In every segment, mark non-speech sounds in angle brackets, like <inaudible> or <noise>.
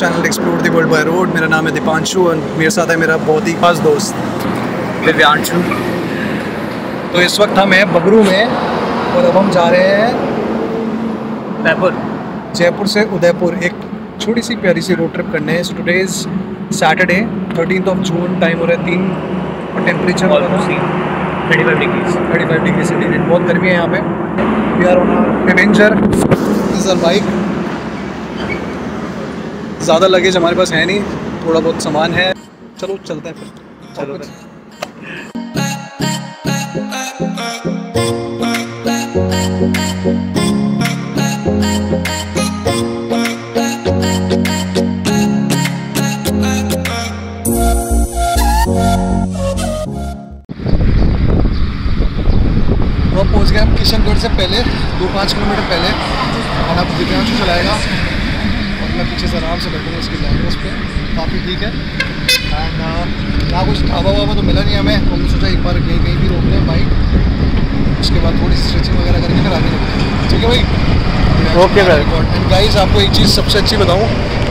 Channel explore the world by road मेरा नाम है दीपांशु और मेरे साथ है मेरा बहुत ही खास दोस्त दिव्यांशु। तो इस वक्त हम हैं बबरू में और अब हम जा रहे हैं पैपुर जयपुर से उदयपुर एक छोटी सी प्यारी सी रोड ट्रिप करने हैं। Today is Saturday thirteen of June time हो रहा है तीन और temperature thirty five degrees thirty five degree centigrade बहुत गर्मी है यहाँ पे। We are on Avenger is bike ज़्यादा लगेज हमारे पास है नहीं थोड़ा बहुत सामान है। चलो चलते हैं फिर। चलो। तो पहुँच गए हम किशनगढ़ से पहले दो पाँच किलोमीटर पहले। और अब दिव्यांशु चलाएगा। मैं पीछे से आराम से बैठूँगा इसकी लैंग्वेज पे। काफ़ी ठीक है। एंड यहाँ कुछ ढाबा वाबा तो मिला नहीं हमें। तो हमने सोचा एक बार कहीं कहीं भी रोक लें बाइक उसके बाद थोड़ी स्ट्रेचिंग वगैरह करके फिर आगे ठीक है भाई? Sir. एंड गाइस आपको एक चीज़ सबसे अच्छी बताऊँ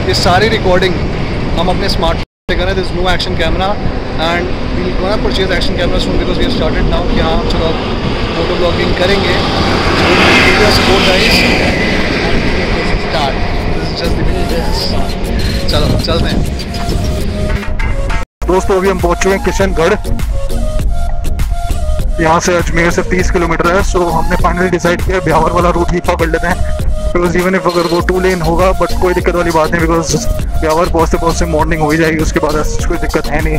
ये सारी रिकॉर्डिंग हम अपने स्मार्ट से करें this no action camera and we gonna purchase action camera soon because we started now कि हाँ चलो फ़ोटो ब्लॉगिंग करेंगे। सपोर्ट गाइस चलो, चलते हैं। दोस्तों, अभी हम पहुँच चुके हैं किशनगढ़। यहाँ से अजमेर से 30 किलोमीटर है सो हमने फाइनली डिसाइड किया ब्यावर वाला रूट ही पकड़ लेते हैं। बिकॉज़ इवन इफ़ अगर वो टू लेन होगा बट कोई दिक्कत वाली बात नहीं बिकॉज़ ब्यावर पहुँचते पहुँचते मॉर्निंग हो ही जाएगी, उसके बाद ऐसी कोई दिक्कत है नहीं।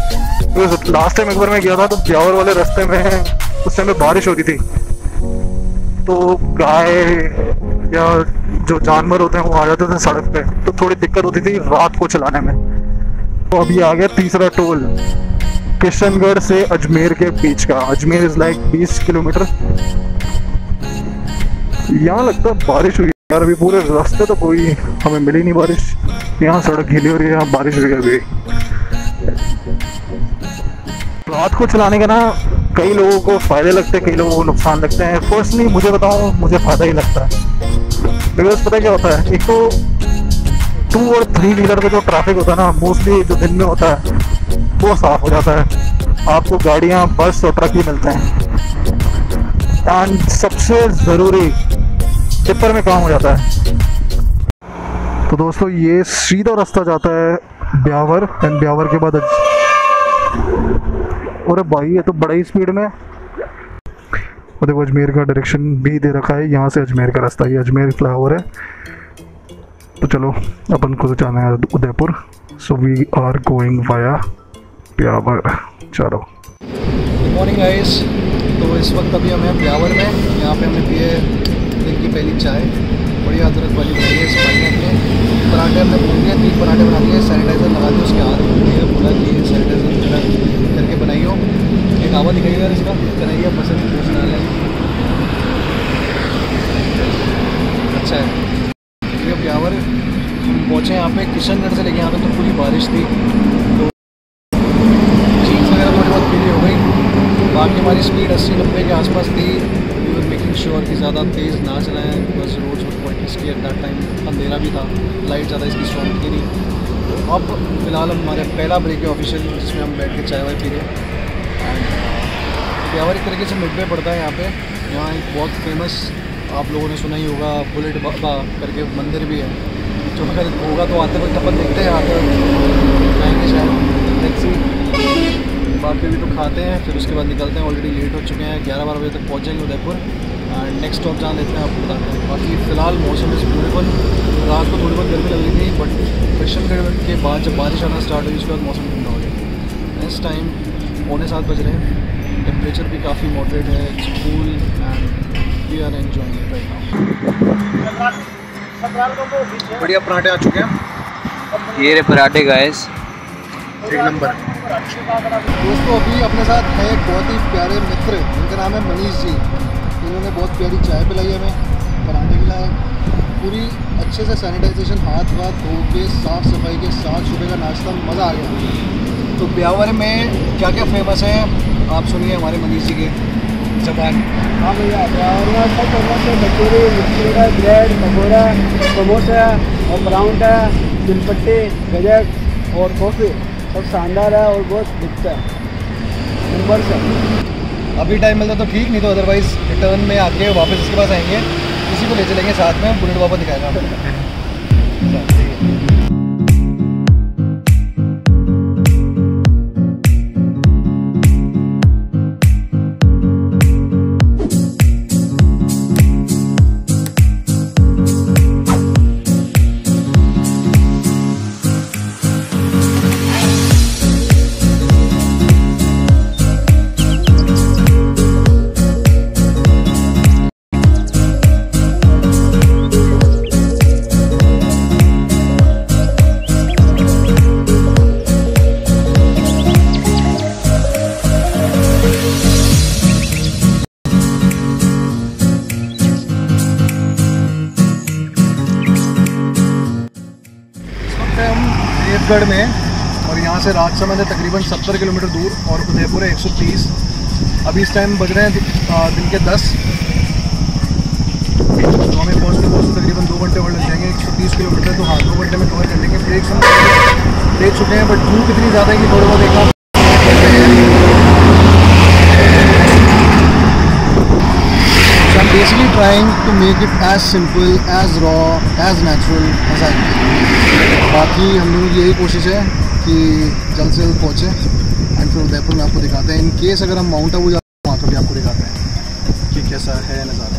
बिकॉज़ लास्ट टाइम एक बार मैं गया था तो ब्यावर वाले रास्ते में, उस समय बारिश हो रही थी। तो गाय या जो जानवर होते हैं वो आ जाते थे सड़क पे तो थोड़ी दिक्कत होती थी रात को चलाने में। तो अभी आ गया तीसरा टोल, किशनगढ़ से अजमेर के बीच का। Ajmer is like 20 kilometre. यहाँ लगता है बारिश हुई। यार, अभी पूरे रास्ते तो कोई हमें मिली नहीं बारिश। यहाँ सड़क गीली हो रही है यहाँ बारिश हुई अभी रात को चलाने का ना कई लोगों को फ़ायदे लगते हैं, कई लोगों को नुकसान लगते हैं। पर्सनली मुझे बताऊँ, मुझे फ़ायदा ही लगता है। बिकॉज़ पता क्या होता है? एक तो टू और थ्री व्हीलर का जो ट्रैफ़िक होता है ना मोस्टली जो दिन में होता है, वो साफ़ हो जाता है। आपको गाड़ियाँ बस और ट्रक ही मिलते हैं। एंड सबसे ज़रूरी टिप्पर में काम हो जाता है। तो दोस्तों, ये सीधा रास्ता जाता है ब्यावर एंड ब्यावर के बाद अरे भाई, ये तो बड़ा ही स्पीड में। और देखो अजमेर का डायरेक्शन भी दे रखा है। यहाँ से अजमेर का रास्ता ये अजमेर फ्लावर है। तो चलो, अपन को जाना है Udaipur. So we are going via Beawar चलो। गुड मॉर्निंग गाइस तो इस वक्त अभी हमें ब्यावर में। यहाँ पे हमने पिए दिन की पहली चाय। बड़ी अदरक वाली बनाई है पराठे हमने भून लिए, तीन पराठे बना लिए। सैनिटाइज़र लगा दिए उसके हाथ में। बोला कि सैनिटाइज़र हो। एक आवा दिखाइए यार इसका कन्हैया पसंद डाल अच्छा है। ये हम पहुँचे यहाँ पे किशनगढ़ से लेके यहाँ तक तो पूरी बारिश थी। तो चीज़ वगैरह थोड़ी बहुत पीली हो गई। बाकी हमारी स्पीड अस्सी नब्बे के आसपास थी। वी वर मेकिंग श्योर कि ज़्यादा तेज़ ना चलाएँ। बस roads were quite risky at that time अंधेरा भी था। लाइट ज़्यादा इसकी स्ट्रॉन्ग थी नहीं। तो अब, फ़िलहाल हम हमारे पहला ब्रेक है ऑफिशियल जिसमें हम बैठ के चाय वाय पी रहे हैं। एंड ब्यावर एक तरीके से मिडवे पड़ता है यहाँ पे। यहाँ एक बहुत फ़ेमस आप लोगों ने सुना ही होगा, बुलेट बाबा करके मंदिर भी है। जो अगर होगा तो आते वक्त अपन देखते हैं आते वक्त जाएँगे शायद टैक्सी बाकी भी तो खाते हैं, फिर उसके बाद निकलते हैं। ऑलरेडी लेट हो चुके हैं ग्यारह बारह बजे तक पहुँच जाएँगे उदयपुर। एंड नेक्स्ट स्टॉप जहाँ लेते हैं आपको बताते हैं बाकी फ़िलहाल मौसम इज़ ब्यूटीफुल रात को थोड़ी बहुत गर्मी लग रही थी बट किशनगढ़ के बाद जब बारिश आना स्टार्ट हुई, उसके बाद मौसम ठंडा हो गया। नेक्स्ट टाइम पौने सात बज रहे हैं। टेम्परेचर भी काफ़ी मॉडरेट है it's cool and we are enjoying it right now बढ़िया पराठे आ चुके हैं। ये रे पराठे गाइस एक नंबर। दोस्तों अभी अपने साथ है एक बहुत ही प्यारे मित्र जिनका नाम है मनीष जी। इन्होंने बहुत प्यारी चाय पिलाई हमें पराठे खिलाए। पूरी अच्छे से सैनिटाइजेशन हाथ वाथ धो के साफ़ सफ़ाई के साथ सुबह का नाश्ता मज़ा आ गया। तो ब्यावर में क्या क्या फ़ेमस है? आप सुनिए हमारे मनीष जी के जापान हाँ भैया और यहाँ सब फ़ेमस है। ब्रेड पकौड़ा समोसा और पराउंठा तिलपट्टी गजक और कॉफ़ी। सब शानदार है और बहुत दिखता है। नंबर से। अभी टाइम मिलता तो ठीक नहीं तो अदरवाइज़ रिटर्न में आके वापस इसके पास आएँगे। इसी को ले चलेंगे साथ में। बुलेट बाबा दिखाएगा देवगढ़ में और यहाँ से राजसमंद है तकरीबन 70 किलोमीटर दूर और उदयपुर है 130 अभी इस टाइम बज रहे हैं दिन के 10 तो हमें पहुँचते पहुँचते तकरीबन दो घंटे और लग जाएँगे 130 किलोमीटर। तो हाँ दो घंटे में कवर कर लेंगे। ब्रेक हम चुके हैं बट धूप इतनी ज़्यादा है कि थोड़ा बहुत एक बार So I'm basically trying to make it as simple, as raw, as natural as I can. बाकी हम लोगों की यही कोशिश है कि जल्द से जल्द पहुँचे एंड फिर उदयपुर में आपको दिखाते हैं। इन केस अगर हम माउंट आबू जाते हैं वहाँ का भी आपको दिखाते हैं कि कैसा है नज़ारा।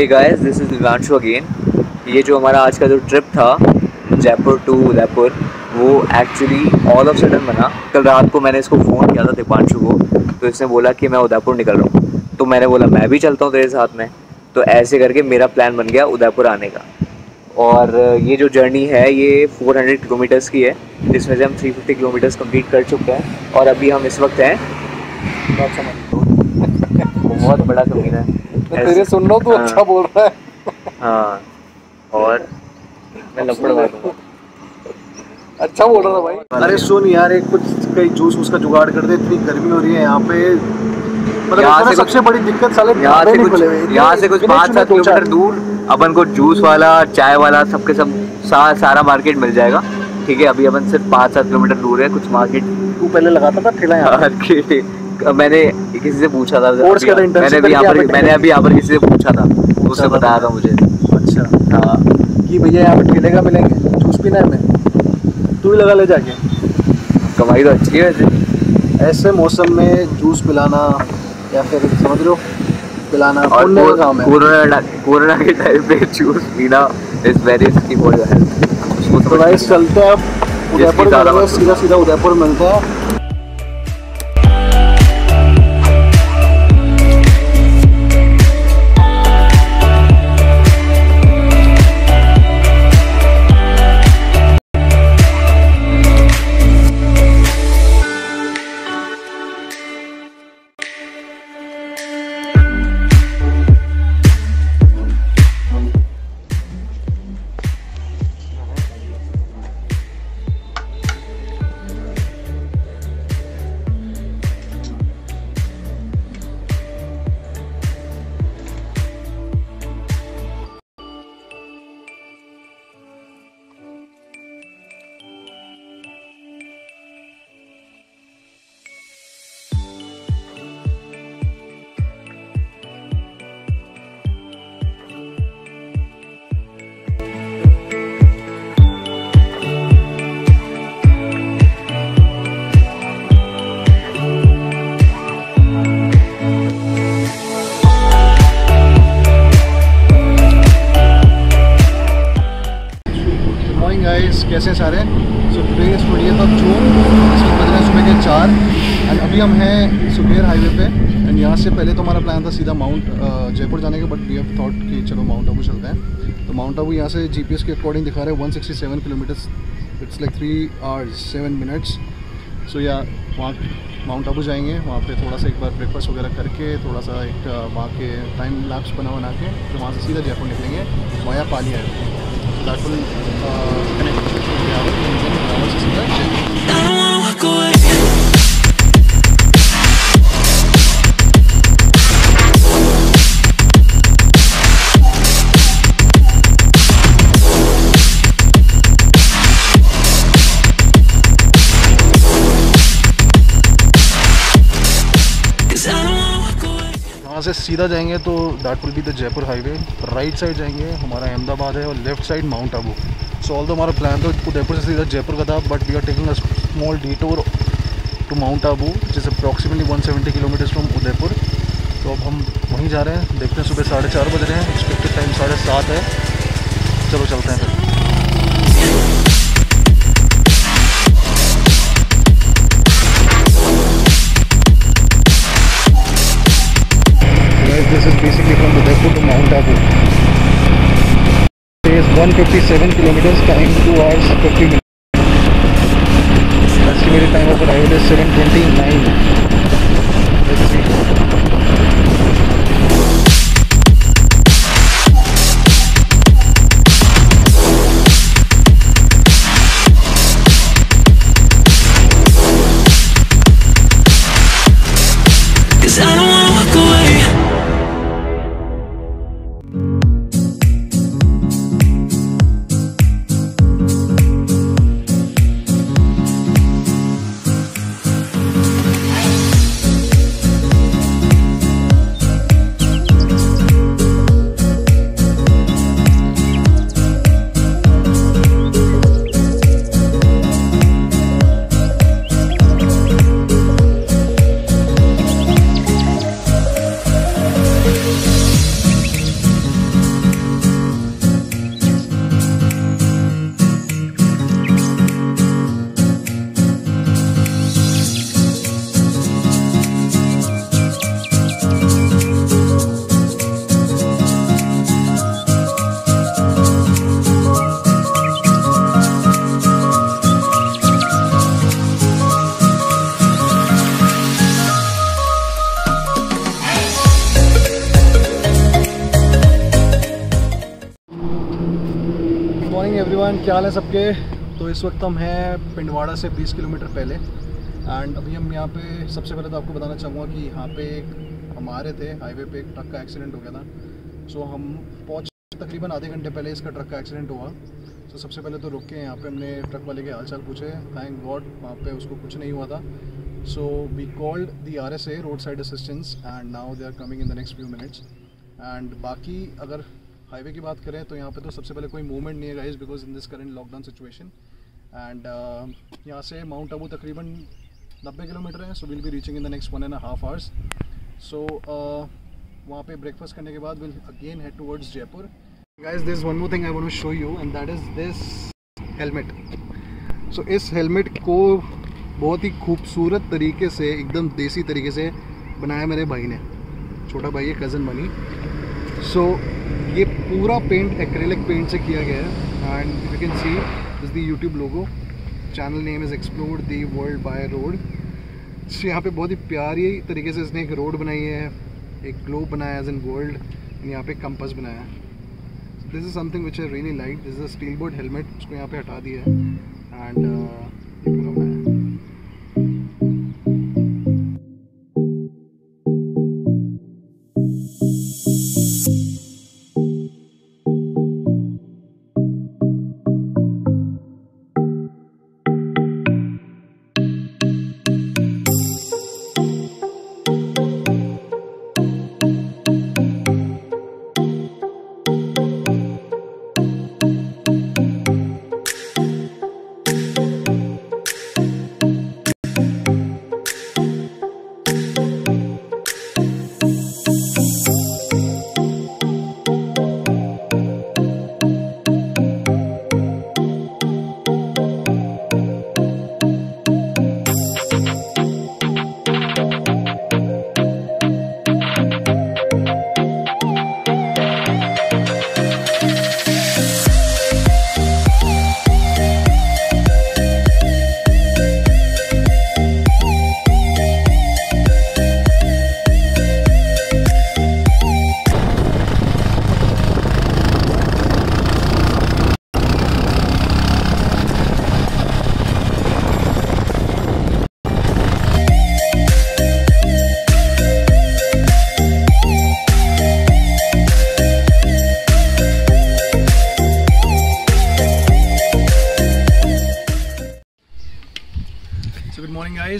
Hey guys this is Divyanshu again ये जो हमारा आज का जो ट्रिप था जयपुर टू उदयपुर वो एक्चुअली ऑल ऑफ़ सडन बना। कल रात को मैंने इसको फ़ोन किया था दिपांशु को तो इसने बोला कि मैं उदयपुर निकल रहा हूँ। तो मैंने बोला, मैं भी चलता हूँ तेरे साथ में। तो ऐसे करके मेरा प्लान बन गया उदयपुर आने का। और ये जो जर्नी है, ये 400 किलोमीटर्स की है। जिसमें से हम 350 किलोमीटर्स कंप्लीट कर चुके हैं। और अभी हम इस वक्त हैं बहुत बड़ा कमीना है। तेरे सुन रहा हूँ तू हाँ। अच्छा बोल रहा है। हाँ और मैं लपड़ मारूँगा। अच्छा बोल रहा था भाई। अरे सुन यार एक कुछ कहीं जूस उसका जुगाड़ कर दे इतनी गर्मी हो रही है यहाँ पे। मतलब यहाँ से सबसे बड़ी दिक्कत साले यहाँ से कुछ यहाँ से कुछ पाँच सात किलोमीटर दूर अपन को जूस वाला चाय वाला सबके सब सा, सारा मार्केट मिल जाएगा। ठीक है अभी अपन सिर्फ़ पाँच सात किलोमीटर दूर है कुछ मार्केट तू पहले लगाता था ठेला यहाँ <laughs> मैंने किसी से पूछा था। Course अभी- कर मैंने internship भी यहाँ पर मैंने अभी यहाँ पर किसी से पूछा था। तो उसने बताया था मुझे। अच्छा। हाँ। कि भैया यहाँ पे ठेले का मिलेंगे जूस पीना है हमें। तू भी लगा ले जाके। कमाई तो अच्छी है वैसे। ऐसे मौसम में जूस पिलाना या फिर समझ लो पिलाना और काम है। कोरोना कोरोना के टाइम पे जूस पीना is very risky for your health तो गाइस चलते हैं अब उदयपुर में सीधा सीधा उदयपुर मिलता है। कैसे सारे? So today is twenty of June इसमें बज रहे सुबह के चार। एंड अभी हम हैं सुबेर हाईवे पे। एंड यहाँ से पहले तो हमारा प्लान था सीधा माउंट जयपुर जाने का बट वी हैव थॉट कि चलो माउंट आबू चलते हैं। तो माउंट आबू यहाँ से जीपीएस के अकॉर्डिंग दिखा रहे हैं one sixty seven kilometres it's like three hours seven minutes so या वहाँ माउंट आबू जाएँगे। वहाँ पे थोड़ा सा एक बार ब्रेकफास्ट वगैरह करके, थोड़ा सा एक वहाँ के टाइम लैप्स बना बना के, फिर वहाँ से सीधा जयपुर निकलेंगे। I that will uh, connect to the away. and. वहाँ से सीधा जाएँगे तो that will be the Jaipur highway right side जाएँगे, हमारा अहमदाबाद है और left side mount Abu so although हमारा प्लान तो उदयपुर से सीधा जयपुर का था but we are taking a small detour to mount Abu which is approximately 170 kilometres from Udaipur. तो अब हम वहीं जा रहे हैं, देखते हैं सुबह साढ़े चार बज रहे हैं एक्सपेक्टेड टाइम साढ़े सात है। चलो चलते हैं फिर। वन फिफ्टी सेवन किलोमीटर्स का in two hours fifty minute estimated time of arrival seven twenty nine क्या हाल है सबके? तो इस वक्त हम हैं पिंडवाड़ा से 20 किलोमीटर पहले। एंड अभी हम यहाँ पे, सबसे पहले तो आपको बताना चाहूँगा कि यहाँ पे एक हम आ रहे थे हाईवे पे एक ट्रक का एक्सीडेंट हो गया था। सो हम पहुँच तकरीबन आधे घंटे पहले इसका ट्रक का एक्सीडेंट हुआ। तो सबसे पहले तो रुक के यहाँ पे हमने ट्रक वाले के हालचाल पूछे। थैंक गॉड वहाँ पे उसको कुछ नहीं हुआ था। So we called the R S A road side assistance and now they are coming in the next few minutes and बाकी अगर हाईवे की बात करें तो यहाँ पे तो सबसे पहले कोई मूवमेंट नहीं है guys because in this current lockdown situation and यहाँ से माउंट आबू तकरीबन 90 किलोमीटर है so will be reaching in the next one and half hours so वहाँ पे ब्रेकफास्ट करने के बाद will again head towards Jaipur guys this one more thing I want show you and that is this helmet so इस helmet को बहुत ही खूबसूरत तरीके से, एकदम देसी तरीके से बनाया मेरे भाई ने। छोटा भाई है कज़न बनी। सो ये पूरा पेंट एक्रेलिक पेंट से किया गया है। And you can see this the YouTube logo channel name is explore the world by road यहाँ पे बहुत ही प्यारी तरीके से इसने एक रोड बनाई है, एक ग्लोब बनाया एज इन वर्ल्ड यहाँ पे कंपस बनाया। This is something which I really like this is Steelbird helmet उसको यहाँ पे हटा दिया है। एंड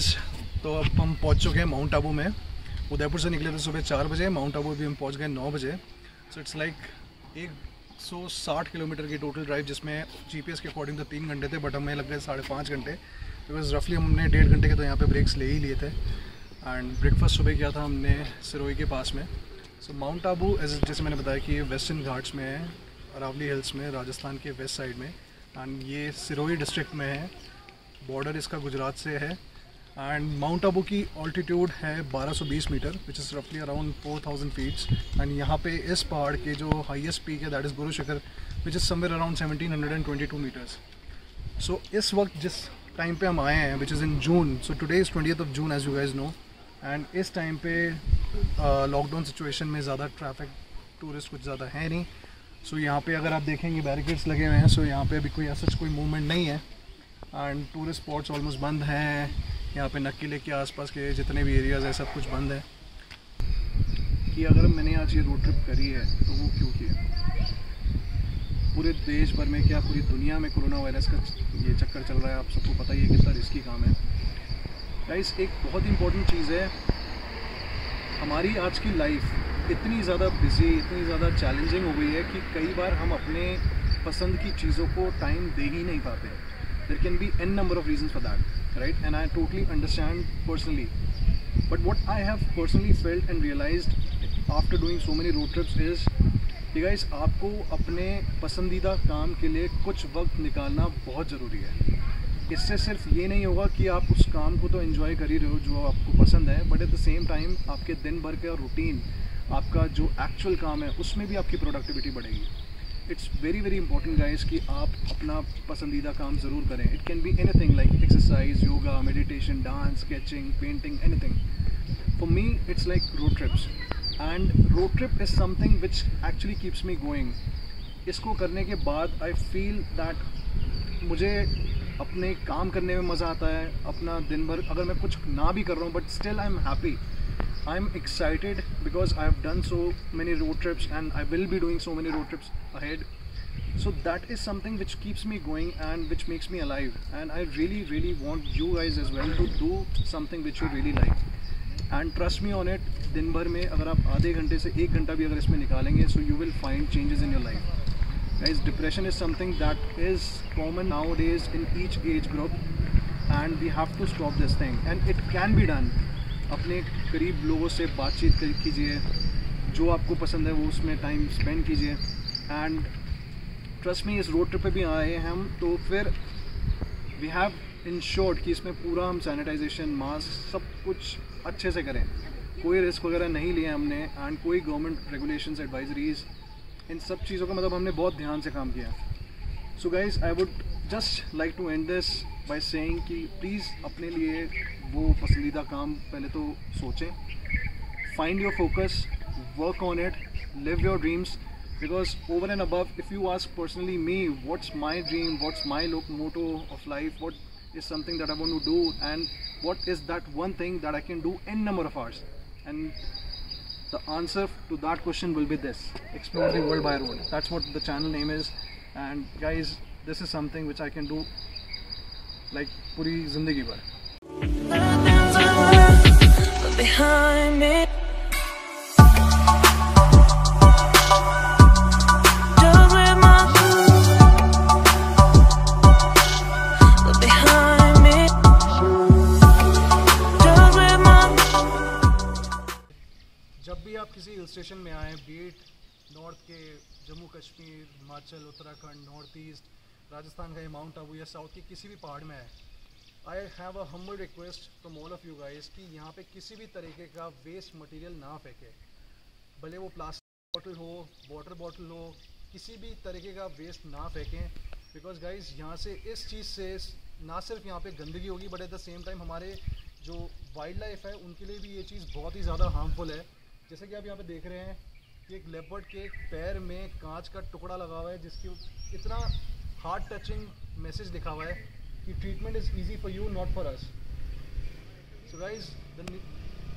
गाइस तो अब हम पहुँच चुके हैं माउंट आबू में। उदयपुर से निकले थे सुबह चार बजे माउंट आबू भी हम पहुँच गए नौ बजे। सो इट्स लाइक एक सौ साठ किलोमीटर की टोटल ड्राइव जिसमें जीपीएस के अकॉर्डिंग तो तीन घंटे थे बट हमें लग गए साढ़े पाँच घंटे। बिकॉज़ रफली हमने डेढ़ घंटे के तो यहाँ पे ब्रेक्स ले ही लिए थे। एंड ब्रेकफास्ट सुबह किया था हमने सिरोही के पास में। सो माउंट आबू एज जैसे मैंने बताया कि ये वेस्टर्न घाट्स में है अरावली हिल्स में राजस्थान के वेस्ट साइड में। एंड ये सिरोही डिस्ट्रिक्ट में है। बॉर्डर इसका गुजरात से है। एंड माउंट आबू की ऑल्टीट्यूड है 1220 मीटर विच इज़ रफली अराउंड 4000 फीट्स एंड यहाँ पे इस पहाड़ के जो हाईएस्ट पीक है that is Guru Shikhar which is somewhere around 1722 metres so इस वक्त जिस टाइम पे हम आए हैं which is in June so today is twenty of June as you guys know and इस टाइम पे लॉकडाउन सिचुएशन में ज़्यादा ट्रैफ़िक टूरिस्ट कुछ ज़्यादा है नहीं. सो so, यहाँ पे अगर आप देखेंगे बैरिकेड्स लगे हुए हैं सो so यहाँ पे अभी कोई ऐसा कोई मूवमेंट नहीं है. एंड टूरिस्ट स्पॉट्स ऑलमोस्ट बंद हैं. यहाँ पे नक्की लेक के आसपास के जितने भी एरियाज़ हैं, सब कुछ बंद है। कि अगर मैंने आज ये रोड ट्रिप करी है तो वो क्यों किया? पूरे देश भर में क्या पूरी दुनिया में कोरोना वायरस का ये चक्कर चल रहा है? आप सबको पता ही है कितना रिस्की काम है। गाइस एक बहुत इंपॉर्टेंट चीज़ है। हमारी आज की लाइफ इतनी ज़्यादा बिज़ी इतनी ज़्यादा चैलेंजिंग हो गई है कि कई बार हम अपने पसंद की चीज़ों को टाइम दे ही नहीं पाते। There can be an number of reason for that right and I totally understand personally but what I have personally felt and realise after doing so many road trips is कि guys आपको अपने पसंदीदा काम के लिए कुछ वक्त निकालना बहुत ज़रूरी है. इससे सिर्फ़ ये नहीं होगा कि आप उस काम को तो एंजॉय कर ही रहे हो जो आपको पसंद है but at the same time आपके दिन भर का रूटीन आपका जो एक्चुअल काम है, उसमें भी आपकी प्रोडक्टिविटी बढ़ेगी। It's very very important guys कि आप अपना पसंदीदा काम ज़रूर करें। It can be anything like exercise yoga meditation dance sketching painting anything for me it's like road trips and road trip is something which actually keeps me going इसको करने के बाद आई फील दैट मुझे अपने काम करने में मज़ा आता है, अपना दिन भर अगर मैं कुछ ना भी कर रहा हूँ but still I am happy I am excited because I have done so many road trips and I will be doing so many road trips ahead so that is something which keeps me going and which makes me alive. And i really really want you guys as well to do something which you really like. And trust me on it दिन भर में अगर आप आधे घंटे से एक घंटा भी अगर इसमें निकालेंगे so you will find changes in your life guys depression is something that is common nowadays in each age group and we have to stop this thing and it can be done अपने करीब लोगों से बातचीत कीजिए, जो आपको पसंद है वो उसमें टाइम स्पेंड कीजिए। एंड ट्रस्ट मी इस रोड ट्रिप पे भी आए हैं हम तो फिर वी हैव इन शॉर्ट कि इसमें पूरा हम सैनिटाइजेशन मास्क सब कुछ अच्छे से करें। कोई रिस्क वगैरह नहीं लिया हमने एंड कोई गवर्नमेंट रेगुलेशंस एडवाइजरीज इन सब चीज़ों का मतलब हमने बहुत ध्यान से काम किया। So guys I would just like to end this by saying कि प्लीज़ अपने लिए वो पसंदीदा काम पहले तो सोचें। Find your focus work on it live your dreams because over and above if you ask personally me what's my dream what's my look motto of life what is something that I want to do and what is that one thing that I can do n number of arts and the answer to that question will be this exploring world by roll that's what the channel name is and guys this is something which I can do like पूरी ज़िंदगी भर। जब भी आप किसी hill station में आए beat north के जम्मू कश्मीर हिमाचल उत्तराखंड नॉर्थ ईस्ट राजस्थान का माउंट आबू या साउथ के किसी भी पहाड़ में है। I have a humble request from all of you guys कि यहाँ पे किसी भी तरीके का वेस्ट मटेरियल ना फेंके। भले वो प्लास्टिक बॉटल हो वाटर बॉटल हो, किसी भी तरीके का वेस्ट ना फेंकें। बिकॉज़ गाइज़ यहाँ से इस चीज़ से ना सिर्फ़ यहाँ पे गंदगी होगी but at the same time हमारे जो वाइल्ड लाइफ है, उनके लिए भी ये चीज़ बहुत ही ज़्यादा हार्मफुल है। जैसे कि आप यहाँ पे देख रहे हैं कि एक लेपर्ड के पैर में कांच का टुकड़ा लगा हुआ है, जिसकी इतना हार्ट टचिंग मैसेज लिखा हुआ है कि treatment is easy for you, not for us. So guys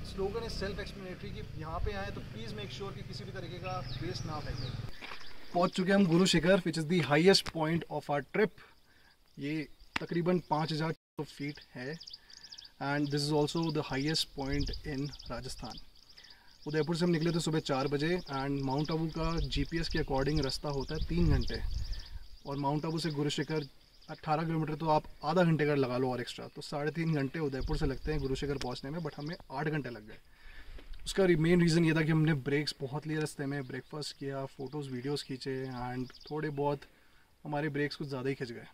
slogan is self explanatory कि यहाँ पे आए तो प्लीज़ मेक श्योर कि किसी भी तरीके का वेस्ट ना फेंकें। पहुँच चुके हम Guru Shikhar which is the point of our trip ये तकरीबन पाँच हज़ार फीट है and this is also the highest point in Rajasthan Udaipur से हम निकले थे सुबह चार बजे एंड माउंट आबू का जीपीएस के अकॉर्डिंग रास्ता होता है तीन घंटे। और माउंट आबू से गुरुशिखर 18 किलोमीटर तो आप आधा घंटे का लगा लो और एक्स्ट्रा तो साढ़े तीन घंटे उदयपुर से लगते हैं गुरुशिखर पहुँचने में बट हमें आठ घंटे लग गए। उसका मेन रीज़न ये था कि हमने ब्रेक्स बहुत लिए रास्ते में ब्रेकफास्ट किया फ़ोटोज़ वीडियोज़ खींचे एंड थोड़े बहुत हमारे ब्रेक्स कुछ ज़्यादा ही खिंच गए।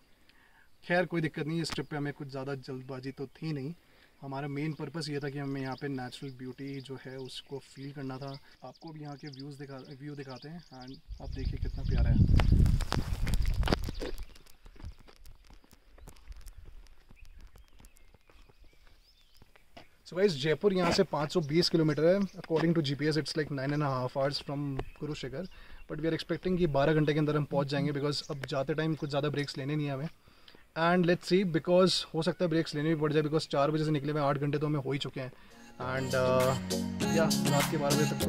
खैर, कोई दिक्कत नहीं, इस ट्रिप पे हमें कुछ ज़्यादा जल्दबाजी तो थी नहीं। हमारा मेन पर्पस ये था कि हमें यहाँ पे नेचुरल ब्यूटी जो है उसको फील करना था। आपको भी यहाँ के व्यूज़ दिखा व्यू दिखाते हैं एंड आप देखिए कितना प्यारा है। सो वाइज जयपुर यहाँ से 520 किलोमीटर है. According to GPS it's like nine and half hours from Kurushekhar but we are expecting कि 12 घंटे के अंदर हम पहुँच जाएँगे बिकॉज़ अब जाते टाइम कुछ ज़्यादा ब्रेक्स लेने नहीं हमें. एंड लेट्स सी बिकॉज़ हो सकता है ब्रेक्स लेने भी पड़ जाए बिकॉज़ चार बजे से निकले हुए आठ घंटे तो हमें हो ही चुके हैं. एंड या रात के बारह बजे तक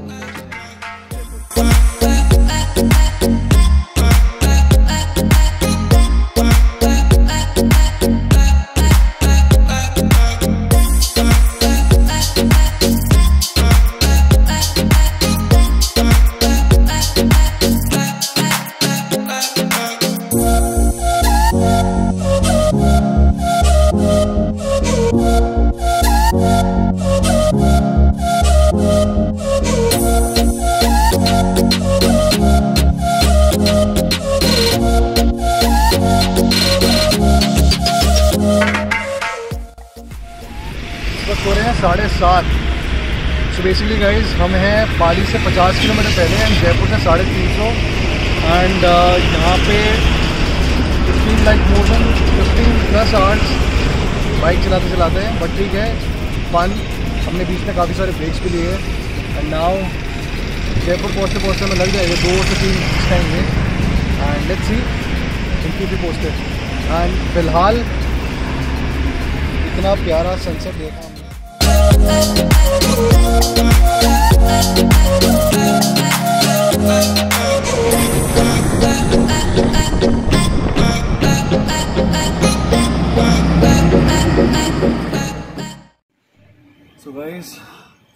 पाली से 50 किलोमीटर पहले एंड जयपुर से साढ़े तीन सौ। एंड यहाँ पे fifteen like more then fifteen plus hours bike चलाते चलाते हैं बट ठीक है फन हमने बीच में काफ़ी सारे ब्रेक्स भी लिए हैं। एंड नाउ जयपुर पहुँचते पहुँचते हमें लग जाएगा दो से तीन टाइम में। एंड लेट्स सी इनकी भी पोस्टेड एंड फ़िलहाल इतना प्यारा सनसेट देखा हमने।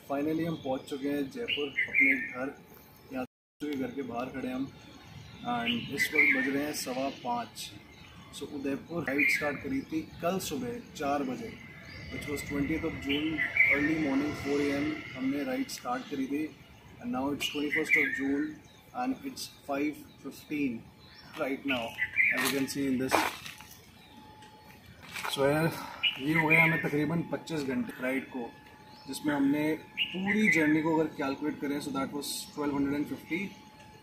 फाइनली हम पहुँच चुके हैं जयपुर अपने घर। के घर के बाहर खड़े हम। एंड इस वक्त बज रहे हैं सवा पाँच। सो उदयपुर राइड स्टार्ट करी थी कल सुबह चार बजे which was twenty of June early morning four a हमने राइड स्टार्ट करी थी। It's twenty first of June and it's five fifteen right now as you can see in this so यार ये हो गया हमें तकरीबन 25 घंटे राइड को, जिसमें हमने पूरी जर्नी को अगर कैलकुलेट करें so that was 1250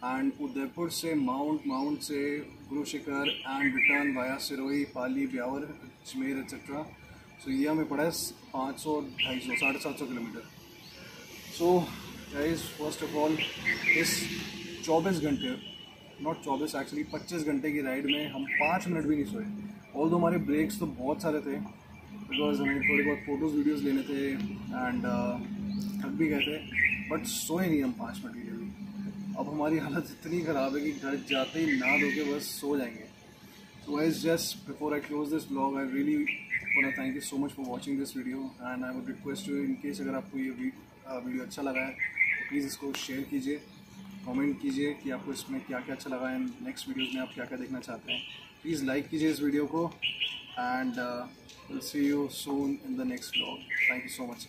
and Udaipur से माउंट माउंट से Guru Shikhar and return via Sirohi Pali Beawar Ajmer etcetera so ये हमें पड़ा है पाँच सौ, ढाई सौ, साढ़े सात सौ kilometre. So guys first of all इस 24 घंटे नॉट 24 एक्चुअली 25 घंटे की राइड में हम पाँच मिनट भी नहीं सोए। ऑल दो हमारे ब्रेक्स तो बहुत सारे थे बिकॉज़ हमें थोड़ी बहुत फ़ोटोज़ वीडियोज़ लेने थे एंड थक भी गए थे बट सोए नहीं हम पाँच मिनट के लिए भी अब हमारी हालत इतनी ख़राब है कि घर जाते ही ना धो के बस सो जाएँगे। So guys, just before I close this vlog, I really want to thank you so much for watching this video and I would request you in case अगर आपको ये वीडियो अच्छा लगा है प्लीज़ इसको शेयर कीजिए कमेंट कीजिए कि आपको इसमें क्या क्या अच्छा लगा है नेक्स्ट वीडियोज़ में आप क्या क्या देखना चाहते हैं। प्लीज़ लाइक कीजिए इस वीडियो को and see you soon in the next blog thank you so much